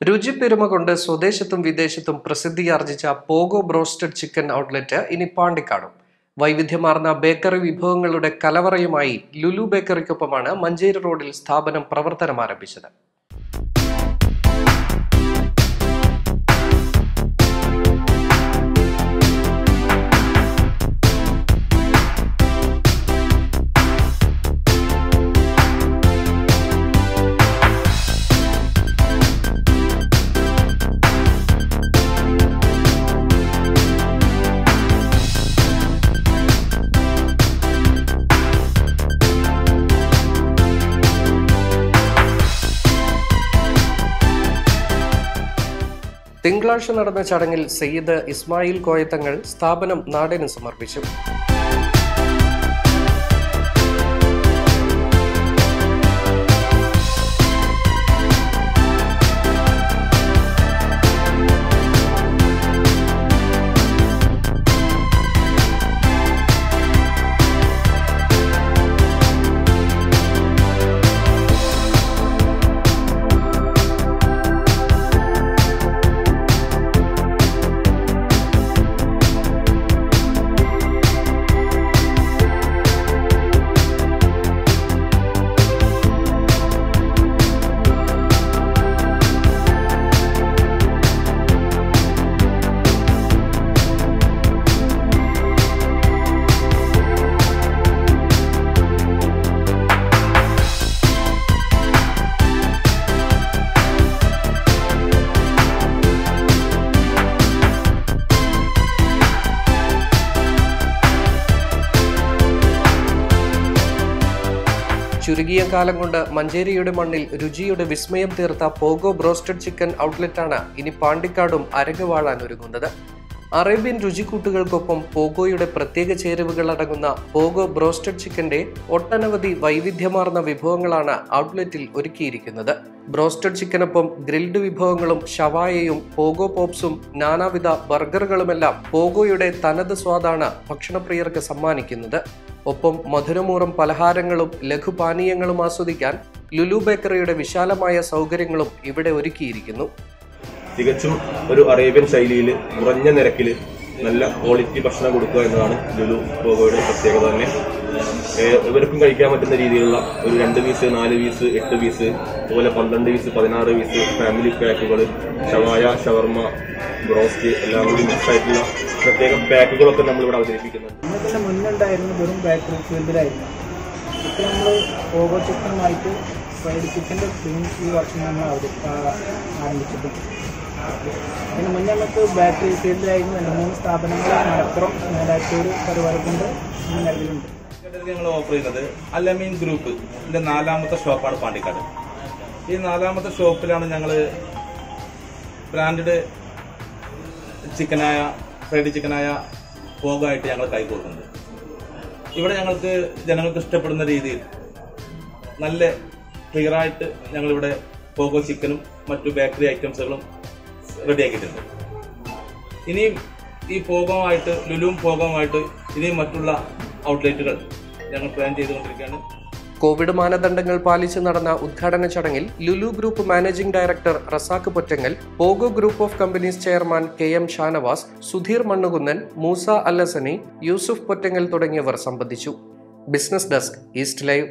രുചിപ്പെരുമ കൊണ്ട് സ്വദേശത്തും വിദേശത്തും പ്രസിദ്ധിയാർജിച്ച പോഗോ ബ്രോസ്റ്റഡ് ചിക്കൻ ഔട്ട്ലെറ്റ് ഇനി പാണ്ടിക്കാടും. വൈവിധ്യമാർന്ന ബേക്കറി വിഭവങ്ങളുടെ കലവറയുമായി ലുലു ബേക്കറിക്കൊപ്പമാണ് മഞ്ചേരി റോഡിൽ സ്ഥാപനം പ്രവർത്തനം ആരംഭിച്ചത് തിങ്കളാഴ്ച നടന്ന ചടങ്ങിൽ സയ്യിദ് ഇസ്മായിൽ കോയത്തങ്ങൾ സ്ഥാപനം നാടിന് സമർപ്പിച്ചു. ചുരുങ്ങിയ കാലം കൊണ്ട് മഞ്ചേരിയുടെ മണ്ണിൽ രുചിയുടെ വിസ്മയം തീർത്ത പോഗോ ബ്രോസ്റ്റഡ് ചിക്കൻ ഔട്ട്ലെറ്റാണ് ഇനി പാണ്ടിക്കാടും അരങ്ങുവാഴാൻ ഒരുങ്ങുന്നത്. അറേബ്യൻ രുചിക്കൂട്ടുകൾക്കൊപ്പം പോഗോയുടെ പ്രത്യേക ചേരുവകൾ അടങ്ങുന്ന പോഗോ ബ്രോസ്റ്റഡ് ചിക്കന്റെ ഒട്ടനവധി വൈവിധ്യമാർന്ന വിഭവങ്ങളാണ് ഔട്ട്ലെറ്റിൽ ഒരുക്കിയിരിക്കുന്നത്. ബ്രോസ്റ്റഡ് ചിക്കനൊപ്പം ഗ്രിൽഡ് വിഭവങ്ങളും ഷവായയും പോഗോ പോപ്സും നാനാവിധ ബർഗറുകളുമെല്ലാം പോഗോയുടെ തനത് സ്വാദാണ് ഭക്ഷണപ്രിയർക്ക് സമ്മാനിക്കുന്നത്. ഒപ്പം മധുരമൂറും പലഹാരങ്ങളും ലഘുപാനീയങ്ങളും ആസ്വദിക്കാൻ ലുലു ബേക്കറിയുടെ വിശാലമായ സൗകര്യങ്ങളും ഇവിടെ ഒരുക്കിയിരിക്കുന്നു. തികച്ചും ഒരു അറേബ്യൻ ശൈലിയിൽ കുറഞ്ഞ നിരക്കിൽ നല്ല ക്വാളിറ്റി ഭക്ഷണം കൊടുക്കുക എന്നതാണ് ലുലു പോഗോയുടെ പ്രത്യേകത തന്നെ. ഇവർക്കും കഴിക്കാൻ പറ്റുന്ന രീതിയിലുള്ള ഒരു രണ്ട് പീസ് നാല് പീസ് എട്ട് പീസ് അതുപോലെ പന്ത്രണ്ട് പീസ് പതിനാറ് പീസ് ഫാമിലി പാക്കുകൾ ഷവായ ഷവർമ ബ്രോസ്റ്റ് എല്ലാം കൂടി മിക്സ് ആയിട്ടുള്ള പ്രത്യേകം പാക്കുകളൊക്കെ നമ്മൾ ഇവിടെ അവതരിപ്പിക്കുന്നുണ്ട് നമ്മൾ ഓവർ ചിക്കനുമായിട്ട് ഫ്രൈഡ് ചിക്കന്റെ ഈ വർഷം നമ്മൾ ആരംഭിച്ചിട്ടുണ്ട്. അതിന് മുന്നേ നമുക്ക് ബാറ്ററി ഫീൽഡിലായിരുന്നു രണ്ട് മൂന്ന് സ്ഥാപനങ്ങൾ മലപ്പുറം മേലാറ്റൂർ പരിപാടി കൊണ്ട് നിലവിലുണ്ട് ഞങ്ങൾ ഓഫർ ചെയ്യുന്നത് അലമീൻ ഗ്രൂപ്പ് ഇതിന്റെ നാലാമത്തെ ഷോപ്പാണ് പാണ്ടിക്കാട്. ഈ നാലാമത്തെ ഷോപ്പിലാണ് ഞങ്ങൾ ബ്രാൻഡഡ് ചിക്കനായ ഫ്രൈഡ് ചിക്കനായ പോകായിട്ട് ഞങ്ങൾ കൈകോർക്കുന്നത് ഇവിടെ ഞങ്ങൾക്ക് ജനങ്ങൾക്ക് ഇഷ്ടപ്പെടുന്ന രീതിയിൽ നല്ല ക്ലിയറായിട്ട് ഞങ്ങളിവിടെ പോകോ ചിക്കനും മറ്റു ബേക്കറി ഐറ്റംസുകളും റെഡിയാക്കിയിട്ടുണ്ട് ഇനിയും ഈ പോകവുമായിട്ട് ലുലുവും പോകവുമായിട്ട് ഇനിയും മറ്റുള്ള ഔട്ട്ലെറ്റുകൾ ഞങ്ങൾ പ്ലാൻ ചെയ്തുകൊണ്ടിരിക്കുകയാണ്. കോവിഡ് മാനദണ്ഡങ്ങൾ പാലിച്ച് നടന്ന ഉദ്ഘാടന ചടങ്ങിൽ Lulu group managing director Razak Pottangal Pogo group of companies chairman K M Shanavas Sudheer Mannukunnan Moosa Allasani Yusuf Pottangal തുടങ്ങിയവർ സംബന്ധിച്ചു. Business desk East Live.